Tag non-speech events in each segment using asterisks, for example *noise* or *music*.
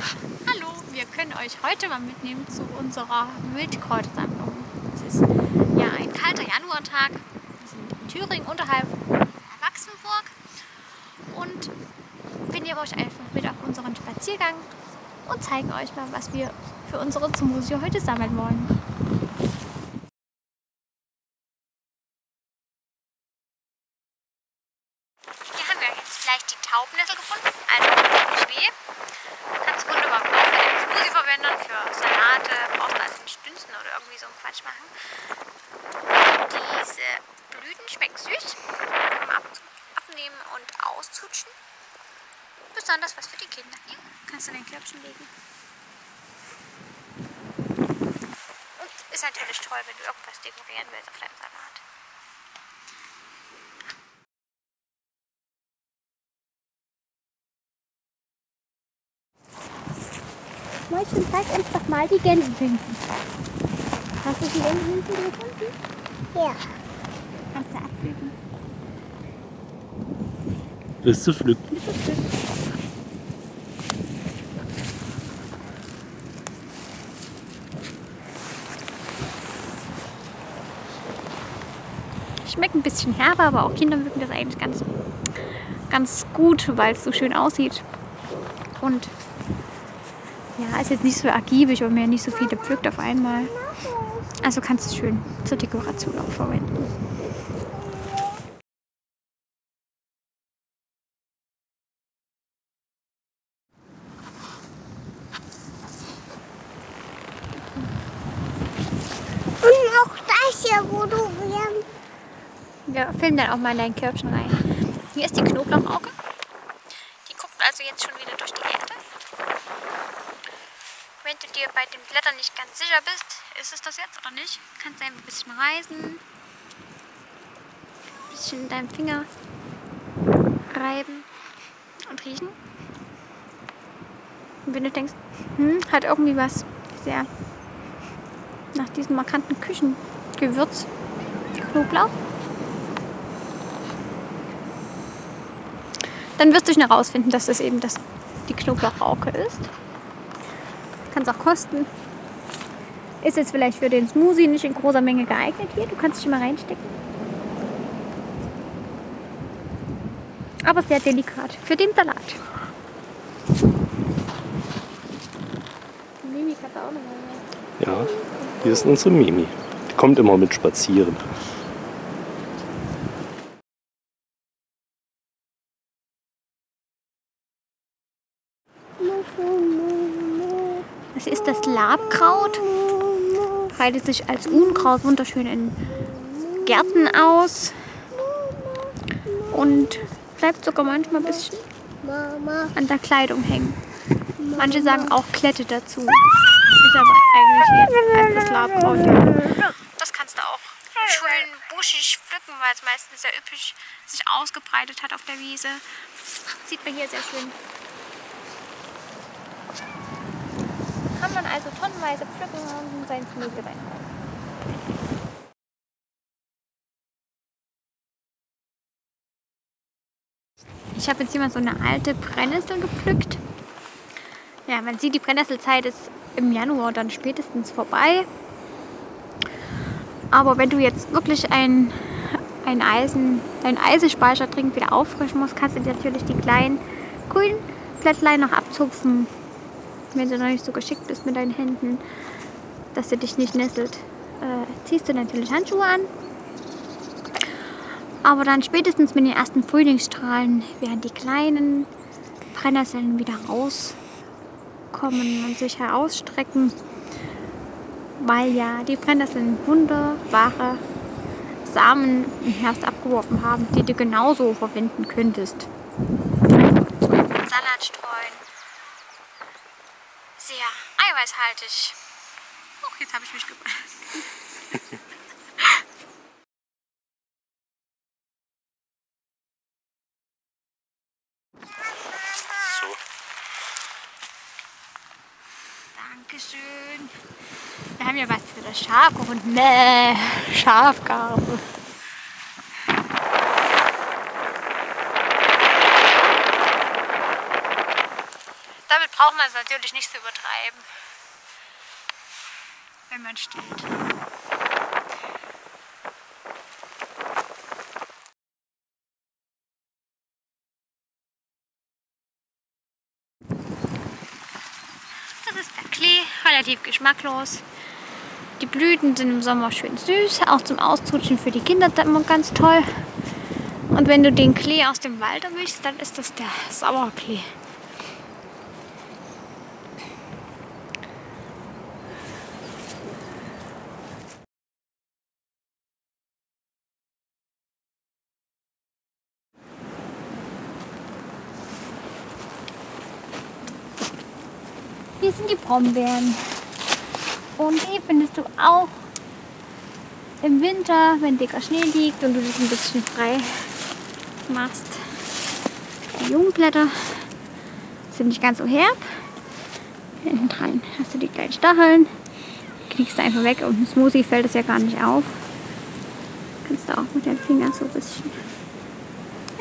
Hallo, wir können euch heute mal mitnehmen zu unserer Wildkräutersammlung. Es ist ja ein kalter Januartag. Wir sind in Thüringen unterhalb Erwachsenburg und wir nehmen euch einfach mit auf unseren Spaziergang und zeigen euch mal, was wir für unsere Zumusie heute sammeln wollen. Vielleicht die Taubennessel gefunden, also Schwee. Kannst du wunderbar auch für den Smoothie verwenden, für Salate, brauchst du also nicht dünsten oder irgendwie so einen Quatsch machen. Diese Blüten schmecken süß, kann man ab, abnehmen und auszutschen. Besonders was für die Kinder. Hier kannst du in dein Körbchen legen. Und ist natürlich toll, wenn du irgendwas dekorieren willst auf deinem Salat. Mäuschen, zeig uns doch mal die Gänseblümchen. Hast du die Gänseblümchen gefunden? Ja. Kannst du abpflücken. Willst du pflücken? Schmeckt ein bisschen herber, aber auch Kinder mögen das eigentlich ganz, ganz gut, weil es so schön aussieht. Und ist jetzt nicht so ergiebig, man ja nicht so viele pflückt auf einmal. Also kannst du es schön zur Dekoration auch verwenden. Und auch das hier, wo du wir Wir filmen dann auch mal in dein Körbchen rein. Hier ist die Knoblauchauge. Die guckt also jetzt schon wieder durch die Erde. Wenn du dir bei den Blättern nicht ganz sicher bist, ist es das jetzt oder nicht, kannst du einfach ein bisschen reißen. Ein bisschen in deinem Finger reiben und riechen. Und wenn du denkst, hm, hat irgendwie was sehr nach diesem markanten Küchengewürz, Knoblauch, dann wirst du schnell herausfinden, dass das eben das, die Knoblauchauke ist. Kannst auch kosten. Ist jetzt vielleicht für den Smoothie nicht in großer Menge geeignet hier. Du kannst dich mal reinstecken. Aber sehr delikat für den Salat. Mimi du auch noch mal rein. Ja, hier ist unsere Mimi. Die kommt immer mit spazieren. Das ist das Labkraut. Breitet sich als Unkraut wunderschön in Gärten aus. Und bleibt sogar manchmal ein bisschen an der Kleidung hängen. Manche sagen auch Klette dazu. Ist aber eigentlich das Labkraut. Das kannst du auch schön buschig pflücken, weil es meistens sehr üppig sich ausgebreitet hat auf der Wiese. Sieht man hier sehr schön. Kann man also tonnenweise pflücken und sein Gemüse reinhauen. Ich habe jetzt hier mal so eine alte Brennnessel gepflückt. Ja, man sieht, die Brennnesselzeit ist im Januar dann spätestens vorbei. Aber wenn du jetzt wirklich ein, ein Eisen, deinen Eisenspeichertrink wieder auffrischen musst, kannst du dir natürlich die kleinen grünen Blättlein noch abzupfen, wenn du noch nicht so geschickt bist mit deinen Händen, dass sie dich nicht nesselt. Äh, ziehst du natürlich Handschuhe an. Aber dann spätestens mit den ersten Frühlingsstrahlen werden die kleinen Brennnesseln wieder rauskommen und sich herausstrecken, weil ja die Brennnesseln wunderbare Samen im Herbst abgeworfen haben, die du genauso verwenden könntest. Salat streuen. Sehr eiweißhaltig. Oh, jetzt habe ich mich gebrannt. So. Dankeschön. Wir haben ja was für das Schaf gefunden. Nee, Schafgarbe. Damit braucht man es natürlich nicht zu übertreiben, wenn man stillt. Das ist der Klee, relativ geschmacklos. Die Blüten sind im Sommer schön süß, auch zum Austutschen für die Kinder immer ganz toll. Und wenn du den Klee aus dem Wald erwischst, dann ist das der Sauerklee. Brombeeren. Und die findest du auch im Winter, wenn dicker Schnee liegt und du das ein bisschen frei machst. Die Jungblätter sind nicht ganz so herb. Hinten dran hast du die kleinen Stacheln. Kriegst du einfach weg und im Smoothie fällt es ja gar nicht auf. Kannst du auch mit den Fingern so ein bisschen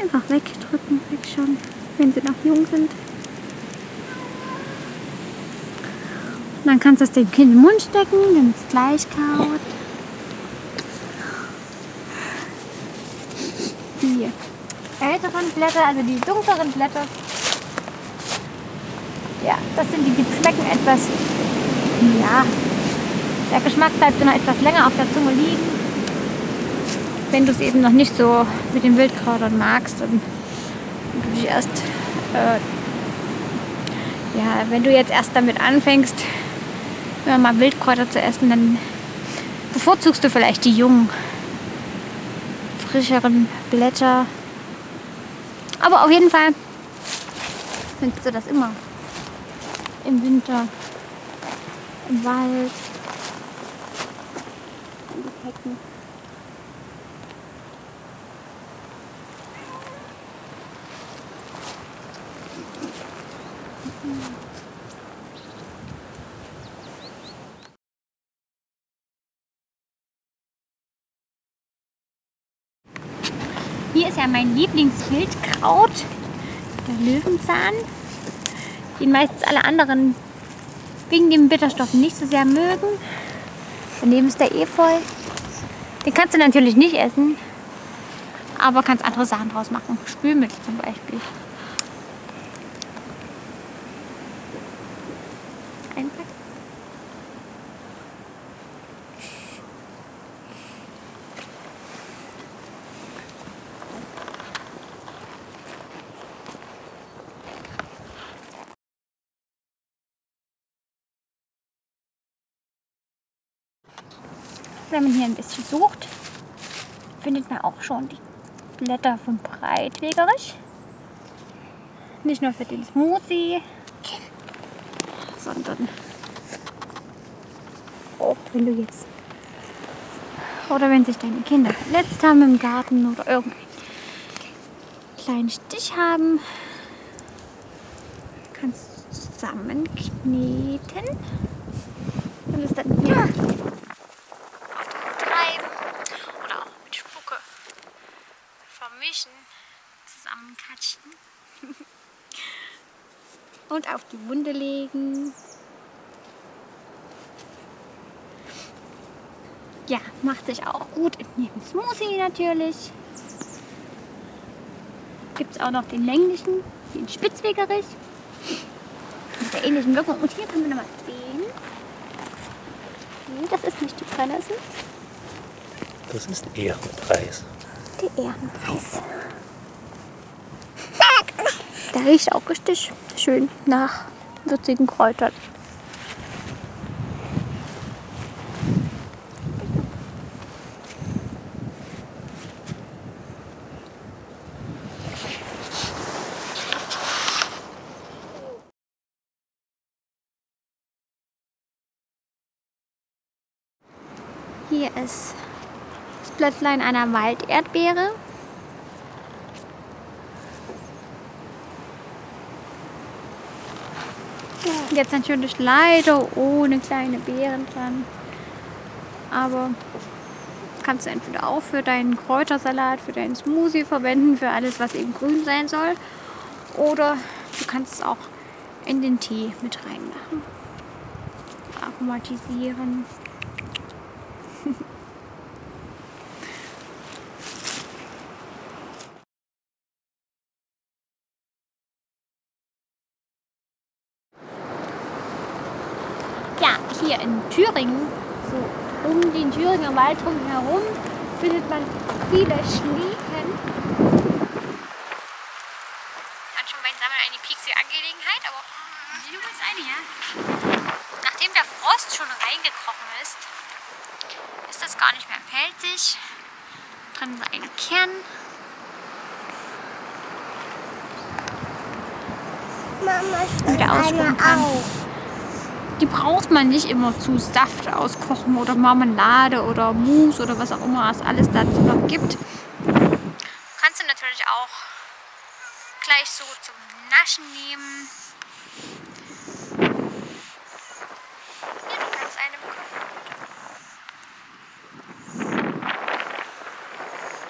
einfach wegdrücken, wegschauen, wenn sie noch jung sind. Dann kannst du es dem Kind in den Mund stecken, damit es gleich kaut. Die älteren Blätter, also die dunkleren Blätter, ja, das sind die, die schmecken etwas, ja, der Geschmack bleibt noch etwas länger auf der Zunge liegen. Wenn du es eben noch nicht so mit den Wildkräutern magst und du dich erst, äh, ja, wenn du jetzt erst damit anfängst, wenn mal Wildkräuter zu essen, dann bevorzugst du vielleicht die jungen, frischeren Blätter. Aber auf jeden Fall findest du das immer im Winter, im Wald, in den. Hier ist ja mein Lieblingswildkraut, der Löwenzahn, den meistens alle anderen wegen dem Bitterstoff nicht so sehr mögen. Daneben ist der Efeu. Den kannst du natürlich nicht essen, aber kannst andere Sachen draus machen. Spülmittel zum Beispiel. Einpacken. Wenn man hier ein bisschen sucht, findet man auch schon die Blätter von Breitwegerich. Nicht nur für den Smoothie, sondern auch wenn du jetzt oder wenn sich deine Kinder verletzt haben im Garten oder irgendeinen kleinen Stich haben, kannst du zusammenkneten und es dann hier treiben oder auch mit Spucke vermischen, zusammenkatschen *laughs* und auf die Wunde legen. Ja, macht sich auch gut in jedem Smoothie natürlich. Gibt es auch noch den länglichen, den Spitzwegerich. Mit der ähnlichen Wirkung. Und hier können wir nochmal sehen. Nee, das ist nicht die Brennnessel. Das ist Ehrenpreis. Die Ehrenpreis. Der riecht auch richtig schön nach würzigen Kräutern. Hier ist Blättlein einer Walderdbeere. Jetzt natürlich leider ohne kleine Beeren dran. Aber kannst du entweder auch für deinen Kräutersalat, für deinen Smoothie verwenden, für alles, was eben grün sein soll. Oder du kannst es auch in den Tee mit reinmachen. Aromatisieren. ja, hier in Thüringen, so um den Thüringer Wald herum, findet man viele Schlitten. Dann schon beim Sammeln eine pieksige Angelegenheit, aber du bist eine, ja? Nachdem der Frost schon reingekrochen ist, ist das gar nicht mehr pelzig. Drin ist ein Kern. Mama, ich Wieder ausspucken eine kann. Die braucht man nicht immer zu Saft auskochen oder Marmelade oder Mousse oder was auch immer es alles dazu noch gibt. Kannst du natürlich auch gleich so zum Naschen nehmen.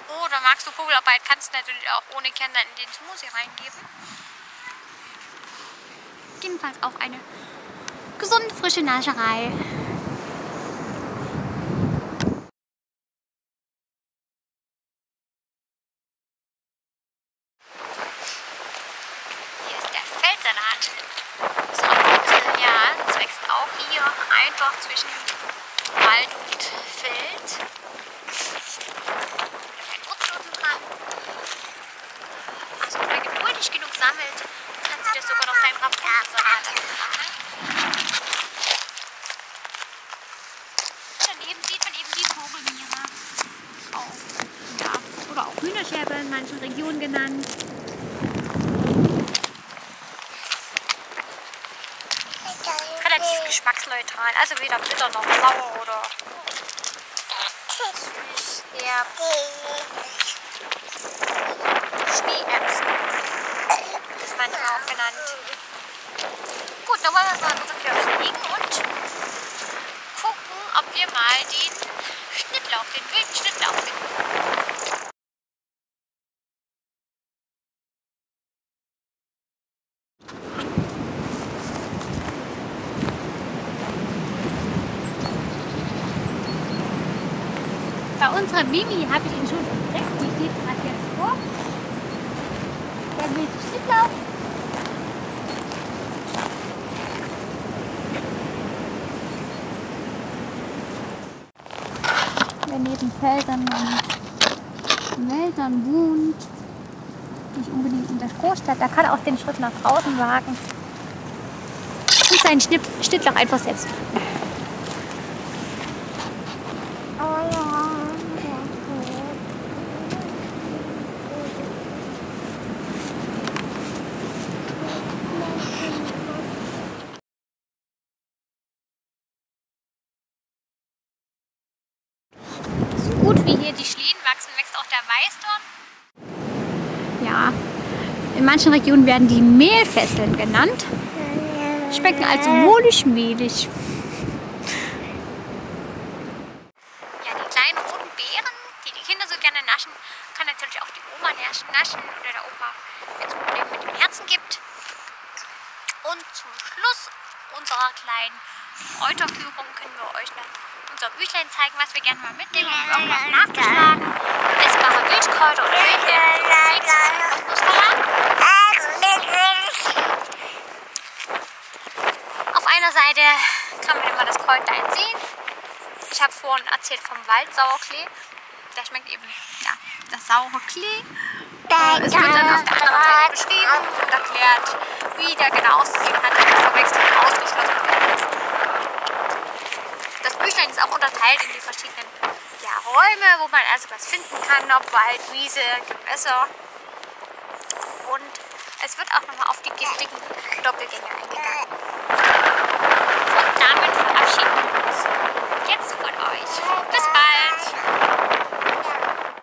Oder magst du Vogelarbeit, kannst du natürlich auch ohne Kern dann in den Smoothie reingeben. Jedenfalls auch eine gesunde, frische Nascherei. Hier ist der Feldsalat. Das Rapunzel, ja, das wächst auch hier einfach zwischen Wald und Feld. Wenn kein Wurzeln dran. Also du geduldig genug sammelt, kann sie das sogar noch dein Rapunzelsalat machen. Daneben sieht man eben die Vogelmiere. Auch, ja, Hühnerscherbe in manchen Regionen genannt. Relativ geschmacksneutral, also weder bitter noch sauer oder süß. Ja, Schneeerbsen ist manchmal auch genannt. Gut, dann wollen wir mal unsere Kürbis legen und gucken, ob wir mal den Schnittlauch, den wilden Schnittlauch finden. Bei unserer Mimi habe ich ihn schon entdeckt. Die steht gerade jetzt vor. Der wilde Schnittlauch. der neben Feldern und Wäldern wohnt, nicht unbedingt in der Großstadt, der kann auch den Schritt nach draußen wagen und seinen Schnitt, Schnittlauch einfach selbst finden. Oh ja. So gut wie hier die Schlehen wachsen, wächst auch der Weißdorn. Ja, in manchen Regionen werden die Mehlfesseln genannt. Schmecken also wohlig-mehlig. Ja, die kleinen roten Beeren, die die Kinder so gerne naschen, kann natürlich auch die Oma naschen oder der Opa, wenn es Probleme mit dem Herzen gibt. Und zum Schluss unserer kleinen Kräuterführung können wir euch noch unser Büchlein zeigen, was wir gerne mal mitnehmen und irgendwas nachgeschlagen. Essbare Wildkräuter oder Wildbeeren auf einer Seite kann man immer das Kräuterlein sehen. Ich habe vorhin erzählt vom Waldsauerklee. Der schmeckt eben, ja, das saure Klee. Äh, Es wird dann auf der anderen Seite beschrieben und erklärt, wie der genau auszusehen hat, damit Verwechslung ausgeschlossen werden ist. Büchlein ist auch unterteilt in die verschiedenen ja, Räume, wo man also was finden kann, ob Wald, Wiese, Gewässer. Und es wird auch nochmal auf die giftigen Doppelgänge eingegangen. Und damit verabschieden wir uns jetzt von euch. Bis bald.